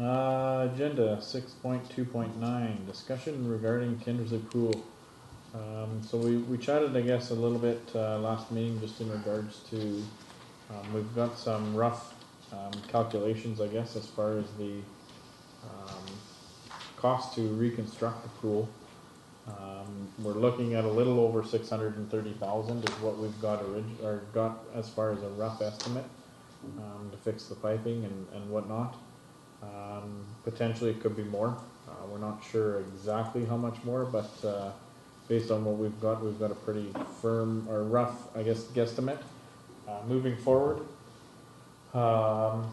Uh, agenda six point two point nine, discussion regarding Kindersley Pool. Um, so we, we chatted, I guess, a little bit, uh, last meeting, just in regards to, um, we've got some rough, um, calculations, I guess, as far as the, um, cost to reconstruct the pool. Um, we're looking at a little over six hundred and thirty thousand is what we've got orig, or got as far as a rough estimate, um, to fix the piping and, and whatnot. Um, potentially it could be more, uh, we're not sure exactly how much more, but, uh, based on what we've got, we've got a pretty firm, or rough, I guess, guesstimate. Uh, moving forward, um,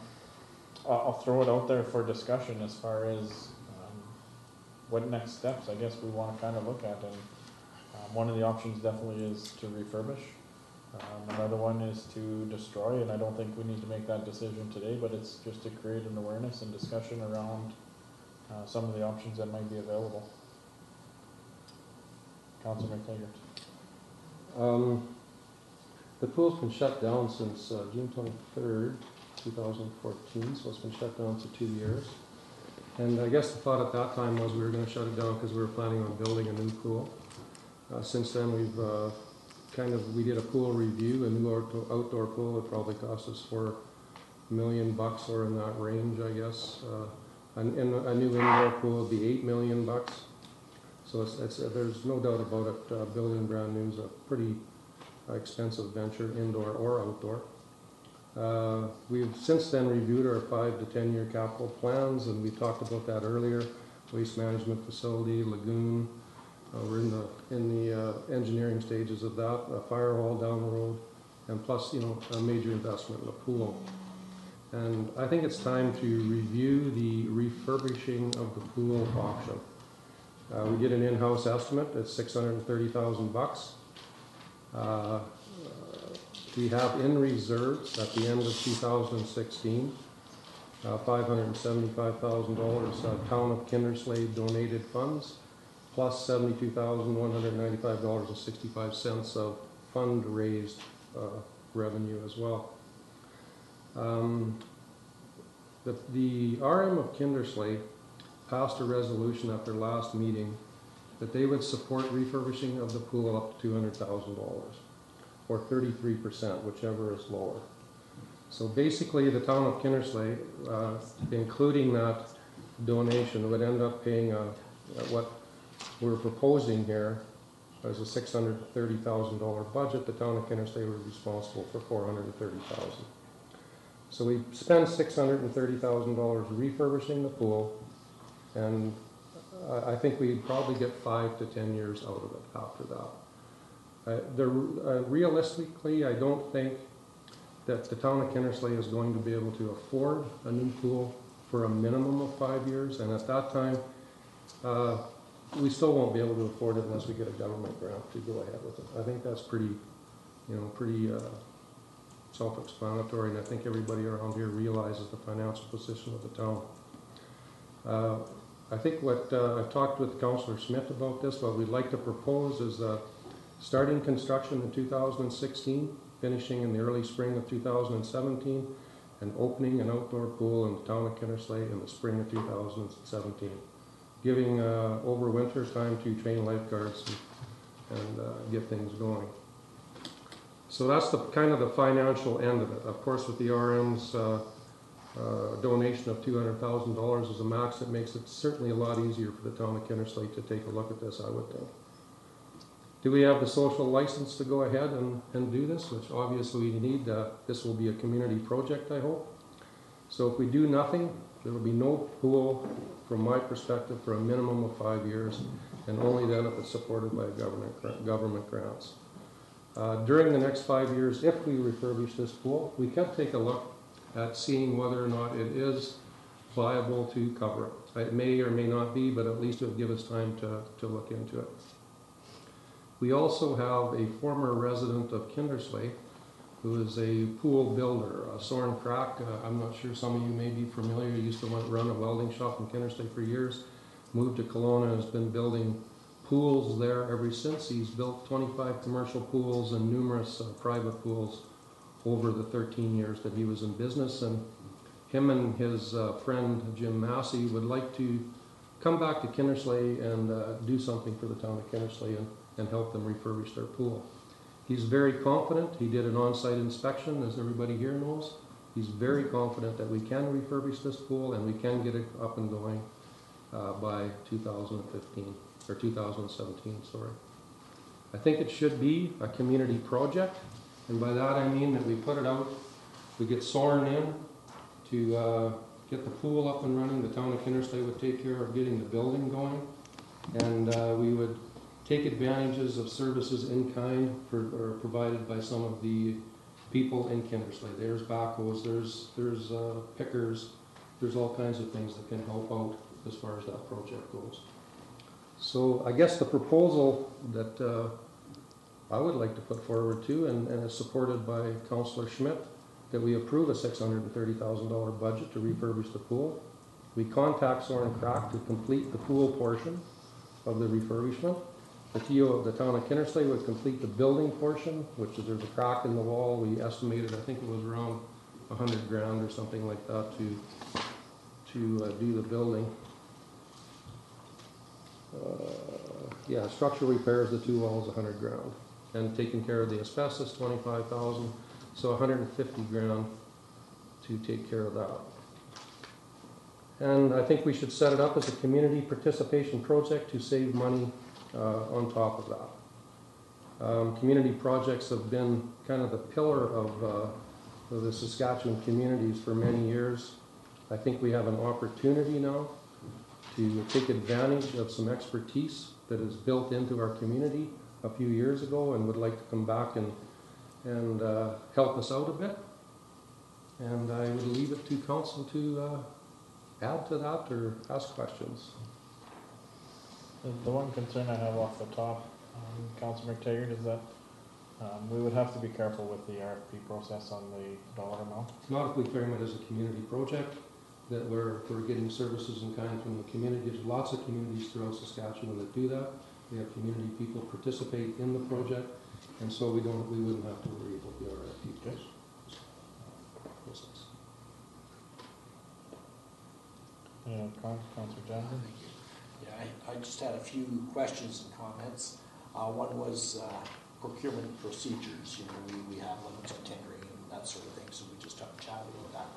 I'll, throw it out there for discussion as far as, um, what next steps, I guess, we wanna kinda look at, and, um, one of the options definitely is to refurbish. Um, another one is to destroy, and I don't think we need to make that decision today, but it's just to create an awareness and discussion around, uh, some of the options that might be available. Councilor McTaggart. Um, the pool's been shut down since, uh, June twenty-third, two thousand fourteen, so it's been shut down for two years. And I guess the thought at that time was we were gonna shut it down because we were planning on building a new pool. Uh, since then, we've, uh, kind of, we did a pool review, a new outdoor, pool, it probably cost us four million bucks or in that range, I guess. Uh, and, and a new indoor pool would be eight million bucks. So it's, it's, there's no doubt about it, uh, building brand new is a pretty expensive venture, indoor or outdoor. Uh, we've since then reviewed our five to ten-year capital plans, and we talked about that earlier. Waste management facility, lagoon, uh, we're in the, in the, uh, engineering stages of that, a fire hall down the road, and plus, you know, a major investment in a pool. And I think it's time to review the refurbishing of the pool option. Uh, we did an in-house estimate, at six hundred and thirty thousand bucks. Uh, We have in reserves at the end of two thousand and sixteen, uh, five hundred and seventy-five thousand dollars, uh, town of Kindersley donated funds, plus seventy-two thousand, one hundred ninety-five dollars and sixty-five cents of fund-raised, uh, revenue as well. Um, The, the RM of Kindersley passed a resolution at their last meeting that they would support refurbishing of the pool up to two hundred thousand dollars, or thirty-three percent, whichever is lower. So basically, the town of Kindersley, uh, including that donation, would end up paying a, what we're proposing here as a six hundred thirty thousand dollar budget, the town of Kindersley was responsible for 430,000. So we spend six hundred and thirty thousand dollars refurbishing the pool, and I, think we'd probably get five to ten years out of it after that. Uh, the, uh, realistically, I don't think that the town of Kindersley is going to be able to afford a new pool for a minimum of five years, and at that time, uh, we still won't be able to afford it unless we get a government grant to go ahead with it. I think that's pretty, you know, pretty, uh, self-explanatory, and I think everybody around here realizes the financial position of the town. Uh, I think what, uh, I've talked with Councillor Smith about this, what we'd like to propose is, uh, starting construction in two thousand and sixteen, finishing in the early spring of two thousand and seventeen, and opening an outdoor pool in the town of Kindersley in the spring of two thousand and seventeen. Giving, uh, over winter time to train lifeguards and, and, uh, get things going. So that's the, kind of the financial end of it. Of course, with the RM's, uh, uh, donation of two hundred thousand dollars as a max, it makes it certainly a lot easier for the town of Kindersley to take a look at this, I would think. Do we have the social license to go ahead and, and do this, which obviously we need, uh, this will be a community project, I hope. So if we do nothing, there will be no pool, from my perspective, for a minimum of five years, and only then if it's supported by government, government grants. Uh, during the next five years, if we refurbish this pool, we can take a look at seeing whether or not it is viable to cover it. It may or may not be, but at least it would give us time to, to look into it. We also have a former resident of Kindersley who is a pool builder, uh, Soren Crack. Uh, I'm not sure some of you may be familiar. He used to run- a welding shop in Kindersley for years. Moved to Kelowna and has been building pools there ever since. He's built 25 commercial pools and numerous uh, private pools over the 13 years that he was in business. And him and his uh, friend Jim Massey would like to come back to Kindersley and uh, do something for the town of Kindersley and, and help them refurbish their pool. He's very confident. He did an on-site inspection, as everybody here knows. He's very confident that we can refurbish this pool and we can get it up and going uh, by 2015, or 2017, sorry. I think it should be a community project, and by that I mean that we put it out, we get Soren in to uh, get the pool up and running, the town of Kindersley would take care of getting the building going, and uh, we would take advantages of services in kind for, or provided by some of the people in Kindersley. There's backhoes, there's, there's uh, pickers, there's all kinds of things that can help out as far as that project goes. So I guess the proposal that uh, I would like to put forward too, and, and is supported by Councillor Schmidt, that we approve a six hundred and thirty thousand dollar budget to refurbish the pool. We contact Soren Crack to complete the pool portion of the refurbishment. The TO, the town of Kindersley would complete the building portion, which is, there's a crack in the wall, we estimated, I think it was around hundred grand or something like that to, to uh, do the building. Uh, Yeah, structural repairs, the two walls, a hundred grand, and taking care of the asbestos, twenty-five thousand, so hundred and fifty grand to take care of that. And I think we should set it up as a community participation project to save money on top of that. Um, Community projects have been kind of the pillar of, uh, the Saskatchewan communities for many years. I think we have an opportunity now to take advantage of some expertise that is built into our community a few years ago and would like to come back and, and uh, help us out a bit. And I would leave it to council to uh, add to that or ask questions. The, the one concern I have off the top, um, Councilor McTaggart, is that, um, we would have to be careful with the RFP process on the dollar amount. Not if we frame it as a community project, that we're, we're getting services in kind from the community. There's lots of communities throughout Saskatchewan that do that. We have community people participate in the project, and so we don't, we wouldn't have to worry about the RFP Okay. process. Any other comments, Councilor Johnson? I, just had a few questions and comments. Uh, one was, uh, procurement procedures, you know, we, we have limits on tendering and that sort of thing, so we just have a chat about that.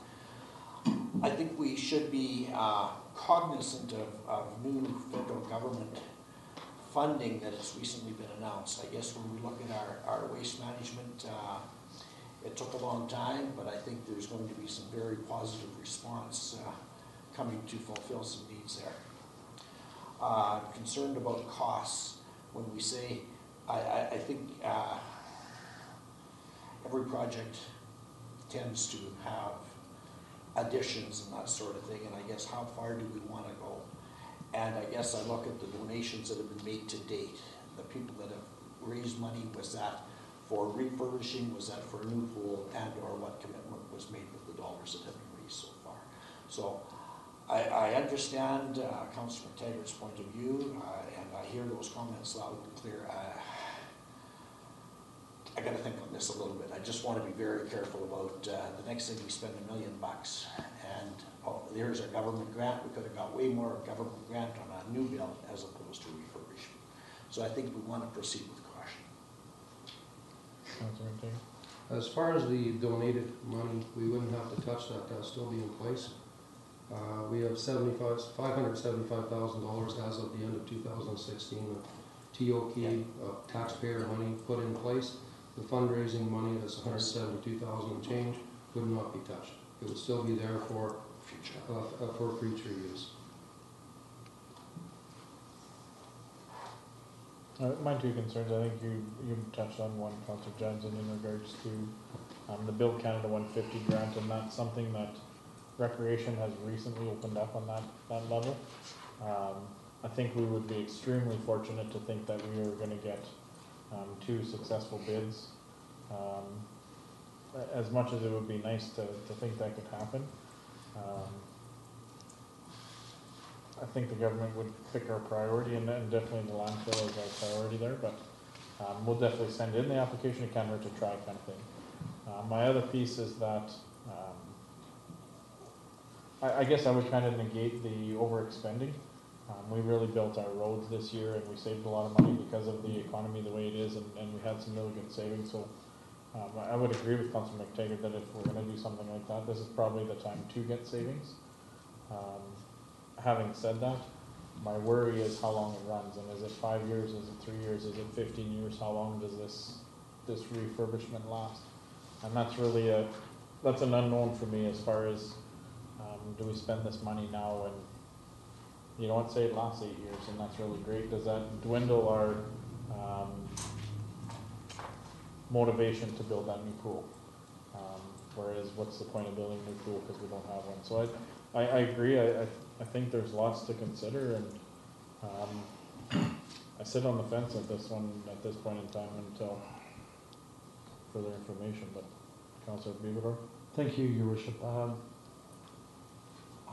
I think we should be, uh, cognizant of, of new federal government funding that has recently been announced. I guess when we look at our, our waste management, uh, it took a long time, but I think there's going to be some very positive response, uh, coming to fulfill some needs there. Uh, concerned about costs, when we say, I, I, I think, uh, every project tends to have additions and that sort of thing, and I guess how far do we wanna go? And I guess I look at the donations that have been made to date, the people that have raised money, was that for refurbishing, was that for a new pool, and or what commitment was made with the dollars that have been raised so far? So, I, I understand uh, Councilor McTaggart's point of view, uh, and I hear those comments loud and clear. Uh, I gotta think on this a little bit. I just wanna be very careful about, uh, the next thing we spend a million bucks, and, oh, there's a government grant, we could've got way more government grant on a new build as opposed to refurbishment. So I think we wanna proceed with caution. As far as the donated money, we wouldn't have to touch that, that'll still be in place. Uh, we have five hundred seventy-five thousand dollars as of the end of two thousand sixteen of TOP, uh, taxpayer money put in place. The fundraising money that's hundred seventy-two thousand and change would not be touched. It would still be there for, Future. uh, uh, for future use. Uh, my two concerns, I think you, you touched on one, Councilor Johnson, in regards to, um, the Build Canada one fifty grant, and that's something that Recreation has recently opened up on that, that level. Um, I think we would be extremely fortunate to think that we are gonna get, um, two successful bids. Um, as much as it would be nice to, to think that could happen, um, I think the government would pick our priority, and then definitely the landfill is our priority there, but, um, we'll definitely send in the application, it can't to try kind of thing. Uh, my other piece is that, um, I, I guess I would kind of negate the overexpending. Um, we really built our roads this year and we saved a lot of money because of the economy the way it is and, and we had some really good savings, so. Um, I would agree with Councilor McTaggart that if we're gonna do something like that, this is probably the time to get savings. Um, having said that, my worry is how long it runs, and is it five years, is it three years, is it fifteen years, how long does this, this refurbishment last? And that's really a, that's an unknown for me as far as, do we spend this money now and, you know, let's say it lasts eight years and that's really great, does that dwindle our, um, motivation to build that new pool? Um, whereas what's the point of building a new pool, cause we don't have one, so I, I, I agree, I, I, I think there's lots to consider and, um, I sit on the fence at this one, at this point in time until further information, but Councilor Beaver? Thank you, your worship. Um,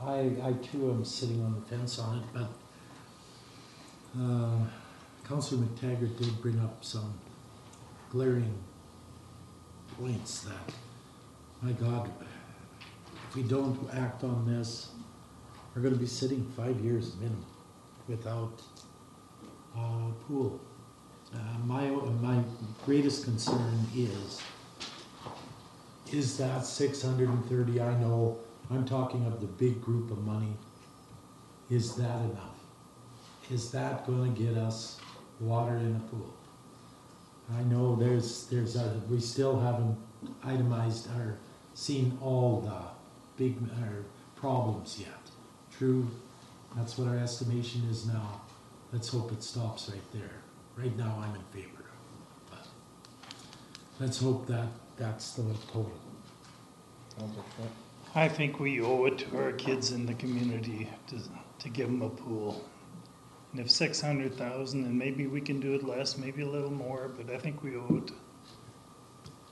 I, I too am sitting on the fence on it, but, uh, Councilor McTaggart did bring up some glaring points that, my God, if we don't act on this, we're gonna be sitting five years minimum without a pool. Uh, my, my greatest concern is, is that six hundred and thirty, I know, I'm talking of the big group of money, is that enough? Is that gonna get us water in a pool? I know there's, there's, a- we still haven't itemized or seen all the big, problems yet. True, that's what our estimation is now. Let's hope it stops right there. Right now, I'm in favor of but let's hope that that's the total. I think we owe it to our kids in the community to, to give them a pool. And if six hundred thousand, and maybe we can do it less, maybe a little more, but I think we owe it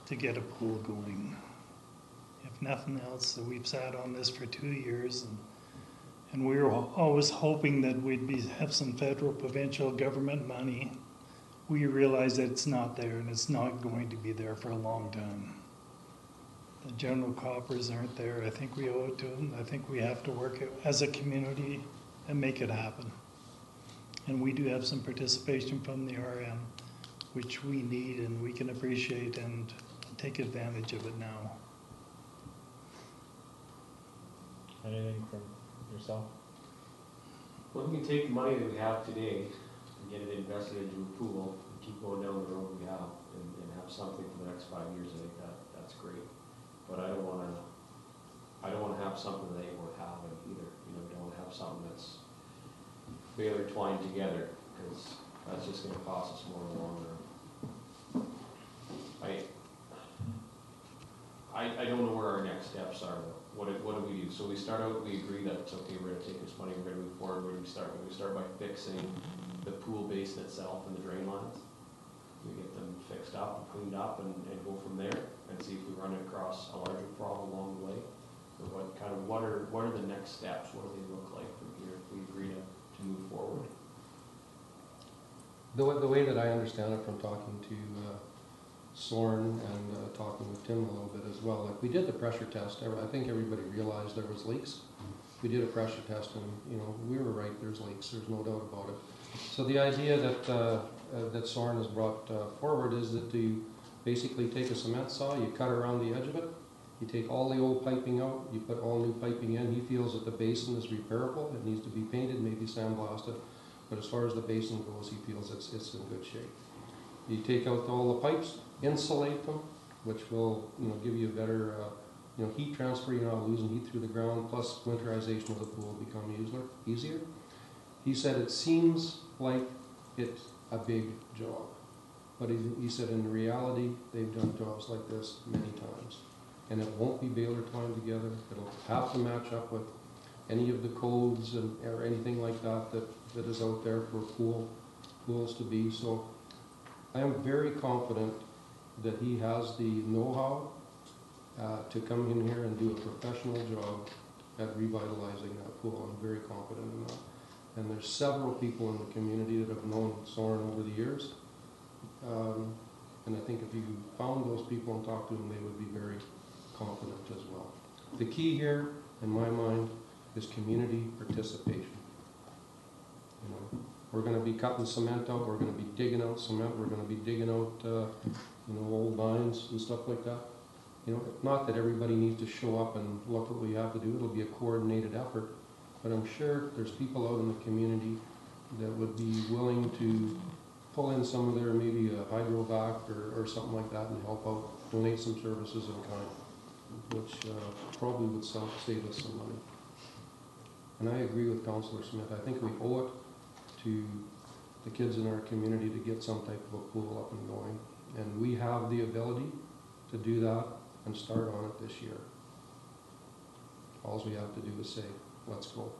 to get a pool going. If nothing else, we've sat on this for two years and, and we were always hoping that we'd be, have some federal, provincial government money. We realize that it's not there and it's not going to be there for a long time the general coppers aren't there. I think we owe it to them. I think we have to work it as a community and make it happen. And we do have some participation from the RM, which we need and we can appreciate and take advantage of it now. Anything from yourself? Well, we can take the money that we have today and get it invested into a pool and keep going down the road we have and, and have something for the next five years, I think that, that's great. But I don't wanna, I don't wanna have something that ain't worth having either, you know, don't have something that's baler twined together, cause that's just gonna cost us more in the long. I, I, I don't know where our next steps are. What, do- what do we do? So we start out, we agree that it's okay, we're gonna take this money, we're gonna move forward, where do we start? We start by fixing the pool basin itself and the drain lines. We get them fixed up and cleaned up and, and go from there and see if we run across a larger problem along the way. Or what kind of, what are, what are the next steps? What do they look like from here if we agree to, to move forward? The way, the way that I understand it from talking to uh, and uh, talking with Tim a little bit as well, like we did the pressure test, I think everybody realized there was leaks. We did a pressure test and, you know, we were right, there's leaks, there's no doubt about it. So the idea that, uh, uh, that Soren has brought uh, forward is that you basically take a cement saw, you cut around the edge of it, you take all the old piping out, you put all new piping in, he feels that the basin is repairable, it needs to be painted, maybe sandblasted, but as far as the basin goes, he feels it's, it's in good shape. You take out all the pipes, insulate them, which will, you know, give you a better, uh, you know, heat transfer, you're not losing heat through the ground, plus winterization of the pool will become easier, easier. He said it seems like it's a big job, but he, he said in reality, they've done jobs like this many times. And it won't be baler twined together, it'll have to match up with any of the codes and, or anything like that that, that is out there for pool, pools to be, so I am very confident that he has the know-how uh, to come in here and do a professional job at revitalizing that pool. I'm very confident in that. And there's several people in the community that have known Soren over the years. Um, and I think if you found those people and talked to them, they would be very confident as well. The key here, in my mind, is community participation. You know, we're gonna be cutting cement out, we're gonna be digging out cement, we're gonna be digging out, uh, you know, old lines and stuff like that. You know, not that everybody needs to show up and look what we have to do, it'll be a coordinated effort. But I'm sure there's people out in the community that would be willing to pull in some of their, maybe a hydrovac or, or something like that and help out, donate some services in kind, which, uh, probably would save, save us some money. And I agree with Counselor Smith, I think we owe it to the kids in our community to get some type of a pool up and going. And we have the ability to do that and start on it this year. All we have to do is say, let's go.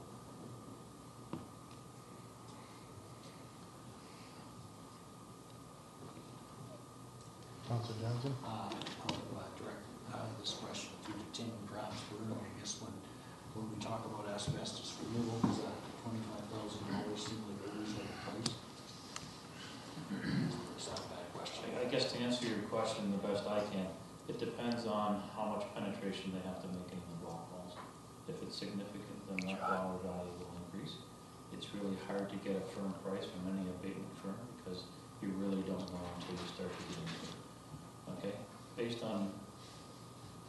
Counselor Johnson? Uh, I'll uh, direct uh, this question to Tim and perhaps Bruno, I guess, when, when we talk about asbestos removal, is that twenty-five thousand dollars seem like a reasonable price? Is that a bad question? I I guess to answer your question the best I can, it depends on how much penetration they have to make in the block walls. If it's significant, then that dollar value will increase. It's really hard to get a firm price from any abatement firm because you really don't know until you start to get into it. Okay, based on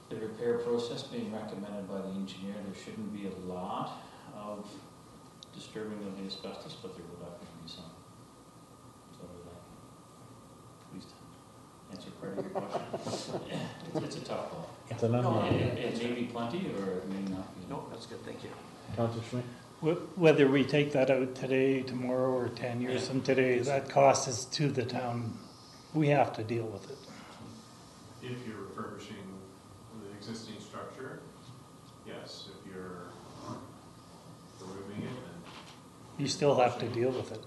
the repair process being recommended by the engineer, there shouldn't be a lot of disturbing of the asbestos, but there will definitely be some. So that, at least answer part of your question. It's, it's a tough call. It's an No, unknown. It, it may be plenty or it may not be. No, that's good, thank you. Counselor Schmidt? Wh- Whether we take that out today, tomorrow, or ten years from today, that cost is to the town. We have to deal with it. If you're refurbishing the existing structure, yes, if you're removing it, then You still have to deal with it.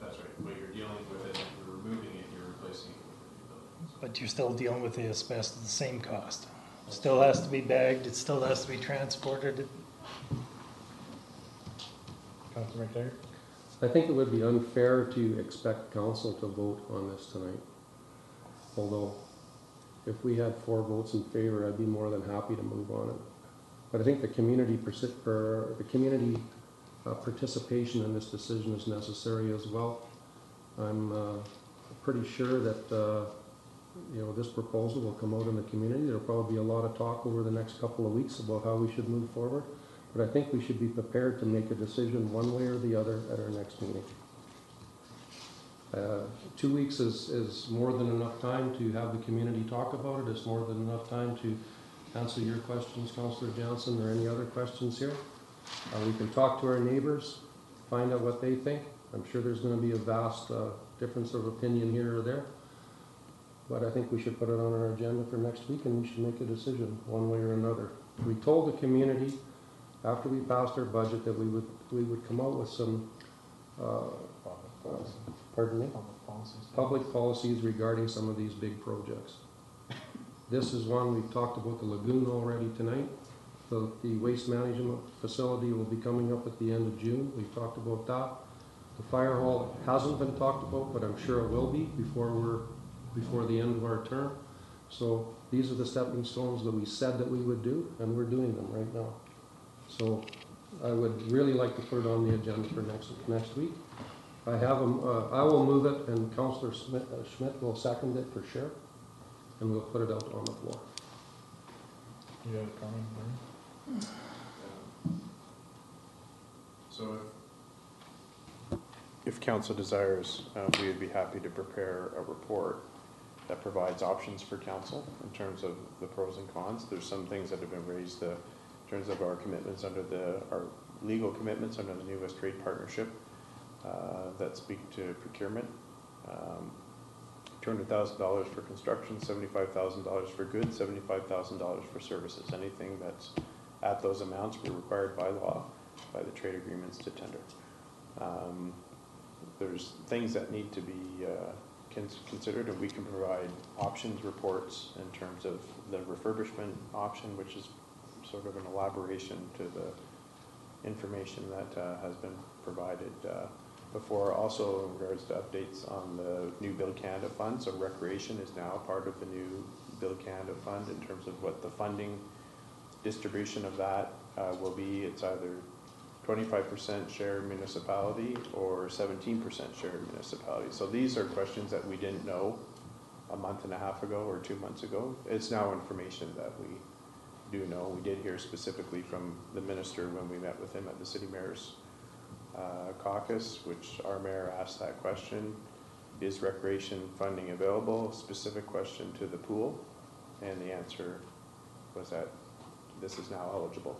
that's right, but you're dealing with it, if you're removing it, you're replacing it with a new building. But you're still dealing with the asbestos, at the same cost. Still has to be bagged, it still has to be transported. Counselor McTaggart? I think it would be unfair to expect council to vote on this tonight. Although, if we had four votes in favor, I'd be more than happy to move on it. But I think the community the community uh, participation in this decision is necessary as well. I'm, uh, pretty sure that, uh, you know, this proposal will come out in the community. There'll probably be a lot of talk over the next couple of weeks about how we should move forward. But I think we should be prepared to make a decision one way or the other at our next meeting. Uh, Two weeks is, is more than enough time to have the community talk about it. It's more than enough time to answer your questions, Counselor Johnson, or any other questions here. Uh, We can talk to our neighbors, find out what they think. I'm sure there's gonna be a vast uh, difference of opinion here or there. But I think we should put it on our agenda for next week and we should make a decision, one way or another. We told the community after we passed our budget that we would, we would come out with some, uh, pardon me? Public policies. Public policies regarding some of these big projects. This is one, we've talked about the lagoon already tonight. The, the waste management facility will be coming up at the end of June, we've talked about that. The fire hall hasn't been talked about, but I'm sure it will be before we're, before the end of our term. So these are the stepping stones that we said that we would do, and we're doing them right now. So I would really like to put it on the agenda for next, next week. I have, a- uh, I will move it, and Counselor Schmidt, uh, Schmidt will second it for sure, and we'll put it out on the floor. You have a comment, Bernie? Um, So if, if council desires, uh, we would be happy to prepare a report that provides options for council in terms of the pros and cons. There's some things that have been raised, uh, in terms of our commitments under the, our legal commitments under the new West Trade Partnership, uh, that speak to procurement. Um, Two hundred thousand dollars for construction, seventy-five thousand dollars for goods, seventy-five thousand dollars for services. Anything that's at those amounts, we're required by law, by the trade agreements to tender. Um, There's things that need to be uh, considered, and we can provide options reports in terms of the refurbishment option, which is sort of an elaboration to the information that uh, has been provided uh, before. Also in regards to updates on the new Build Canada Fund, so recreation is now part of the new Build Canada Fund in terms of what the funding distribution of that uh, will be, it's either twenty-five percent share municipality or seventeen percent share municipality. So these are questions that we didn't know a month and a half ago or two months ago. It's now information that we do know. We did hear specifically from the minister when we met with him at the city mayor's uh, caucus, which our mayor asked that question. Is recreation funding available? Specific question to the pool. And the answer was that this is now eligible.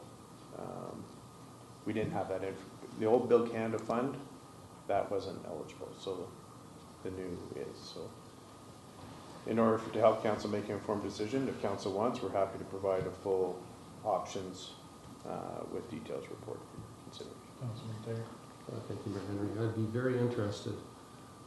Um, We didn't have that in, the old Build Canada fund, that wasn't eligible, so the new is, so. In order for- to help council make an informed decision, if council wants, we're happy to provide a full options uh, with details report for your consideration. Councilman Taylor? Uh, Thank you, Mayor Henry. I'd be very interested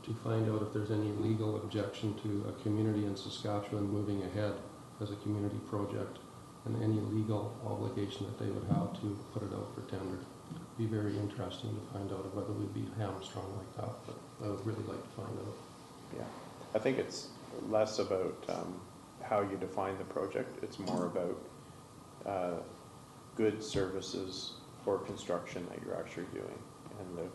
to find out if there's any legal objection to a community in Saskatchewan moving ahead as a community project and any legal obligation that they would have to put it out for tender. It'd Be very interesting to find out whether we'd be hamstrung like that, but I would really like to find out. Yeah, I think it's less about um, how you define the project, it's more about uh, good services for construction that you're actually doing. And the,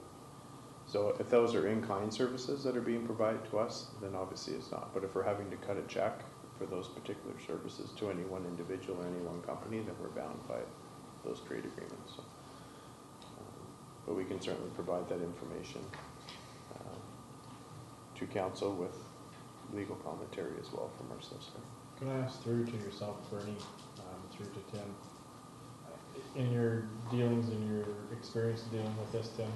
so if those are in-kind services that are being provided to us, then obviously it's not. But if we're having to cut a check for those particular services to any one individual or any one company, then we're bound by those trade agreements, so. um, But we can certainly provide that information um, to council with legal commentary as well from our solicitor. Can I ask through to yourself, Bernie, um, through to Tim? In your dealings, and your experience dealing with this, Tim,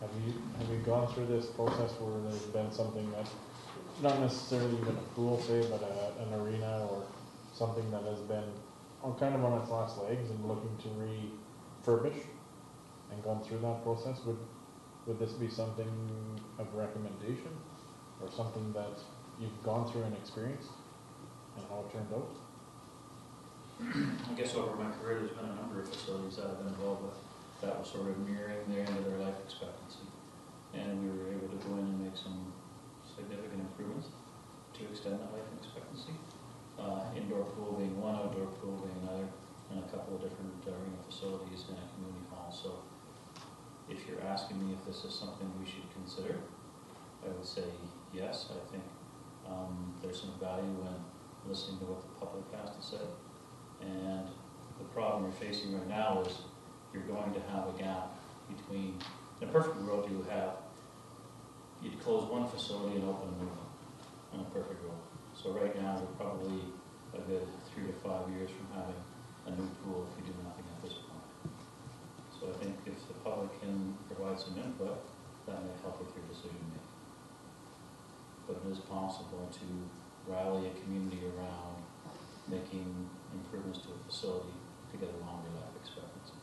have you, have you gone through this process where there's been something that, not necessarily even a pool, say, but a, an arena or something that has been on, kind of on its last legs and looking to refurbish and gone through that process? Would, would this be something of recommendation or something that you've gone through and experienced and how it turned out? I guess over my career, there's been a number of facilities that I've been involved with that was sort of mirroring their end of their life expectancy. And we were able to go in and make some significant improvements to extend that life expectancy. Uh, indoor pool being one, outdoor pool being another, and a couple of different arena facilities and a community hall. So if you're asking me if this is something we should consider, I would say yes. I think um, there's some value in listening to what the public has to say. And the problem you're facing right now is you're going to have a gap between, in a perfect world, you have, you'd close one facility and open a new one, in a perfect world. So right now, we're probably a good three to five years from having a new pool if we do nothing at this point. So I think if the public can provide some input, that may help with your decision making. But it is possible to rally a community around making improvements to a facility to get a longer life expectancy.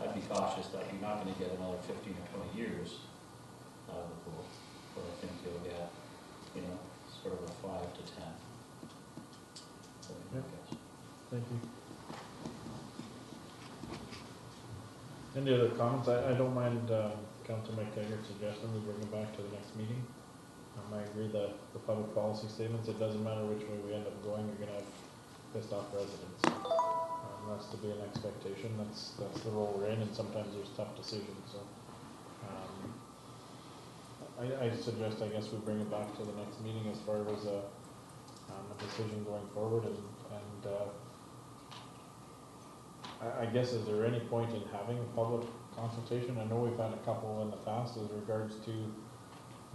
I'd be cautious that you're not gonna get another fifteen or twenty years out of the pool, but I think you'll get, you know, sort of a five to ten. So, I Yep. guess. Thank you. Any other comments? I, I don't mind, uh, Council McTaggart's suggestion, we bring it back to the next meeting. Um, I agree that the public policy statements, it doesn't matter which way we end up going, you're gonna have pissed off residents. Um, that's to be an expectation, that's, that's the role we're in, and sometimes there's tough decisions, so. I, I suggest, I guess we bring it back to the next meeting as far as a, um, a decision going forward and, and, uh, I, I guess, is there any point in having a public consultation? I know we've had a couple in the past as regards to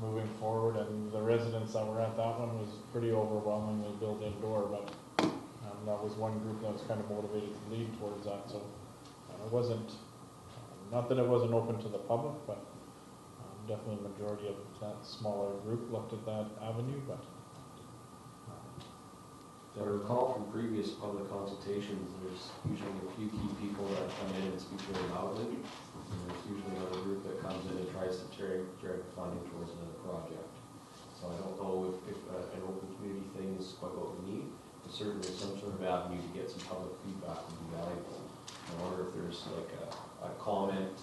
moving forward, and the residents that were at that one was pretty overwhelmingly built indoor, but, um, that was one group that was kind of motivated to lead towards that, so, uh, it wasn't, um, not that it wasn't open to the public, but, definitely a majority of that smaller group looked at that avenue, but, I recall from previous public consultations, there's usually a few key people that come in and speak very loudly. And there's usually another group that comes in and tries to drag, drag funding towards another project. So I don't know if, if uh, an open community thing is quite what we need, but certainly some sort of avenue to get some public feedback would be valuable. I wonder if there's like a, a comment,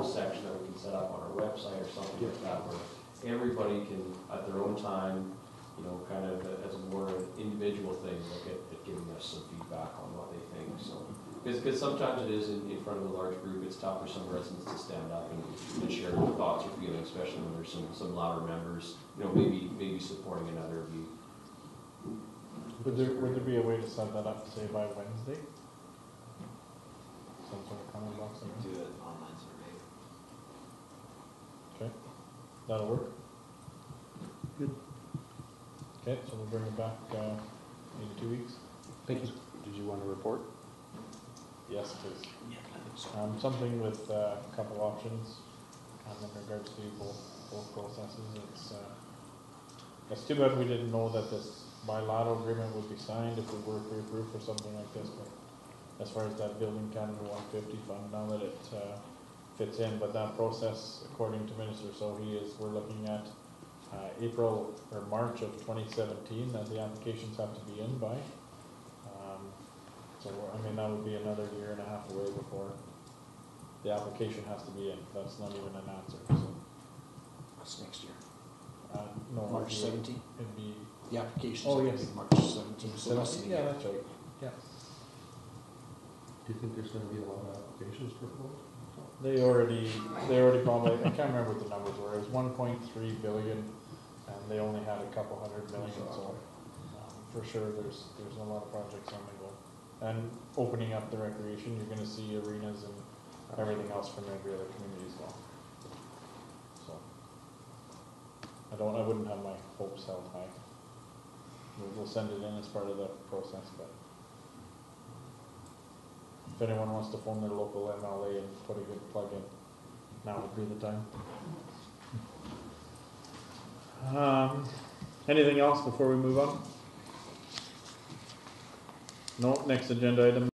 section that we can set up on our website or something like that, where everybody can, at their own time, you know, kind of as more an individual thing, look at, at giving us some feedback on what they think, so. Because, because sometimes it is in, in front of a large group, it's tough for some residents to stand up and, and share their thoughts or feelings, especially when there's some, some louder members, you know, maybe, maybe supporting another view. Would there, would there be a way to set that up, say by Wednesday? Some sort of comment box in there? Do an online survey. Okay, that'll work? Good. Okay, so we'll bring it back, uh, in two weeks? Thank you. Did you want to report? Yes, please. Yeah, I think so. Um, something with uh, a couple options, um, in regards to both, both processes, it's, uh, it's too bad we didn't know that this bilateral agreement would be signed if we were pre-approved for something like this, but as far as that Building Canada one fifty fund, now that it, uh, fits in, but that process, according to Minister Sohi, is we're looking at, uh, April or March of twenty seventeen, that the applications have to be in by. Um, so, I mean, that would be another year and a half away before the application has to be in, that's not even an answer, so. That's next year. Uh, no, it'd March be- seventeenth, It'd be, the application's Oh, gonna yes. be March seventeenth, so less than a yeah, year. that's right, yeah. Do you think there's gonna be a lot of applications for proposed? They already, they already probably, I can't remember what the numbers were, it was one point three billion, and they only had a couple hundred million, so. um, For sure, there's, there's a lot of projects on the go. And opening up the recreation, you're gonna see arenas and everything else from every other community as well. So. I don't, I wouldn't have my hopes held high. We'll, we'll send it in as part of the process, but. If anyone wants to phone their local MLA and put a good plug in, now would be the time. Um, anything else before we move on? No, next agenda item